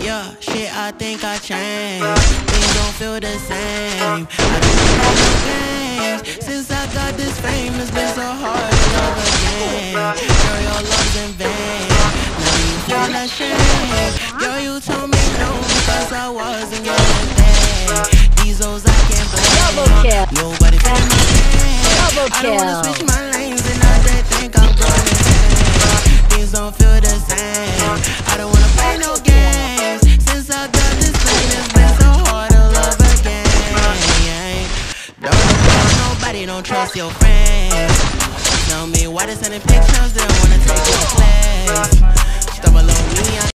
Yeah, shit, I think I changed. Things don't feel the same. I don't know the games. Since I got this fame, it's been so hard to love again. Girl, your love's in vain. Now you feel ashamed. Girl, you told me no because I wasn't getting paid. These hoes I can't blame. Double kill. Nobody feel my pain. Double kill. I don't wanna switch my lanes and now they think I'm insane. Things don't feel the same. Nobody, don't trust your friends. Tell me why they sending pictures, they don't wanna take your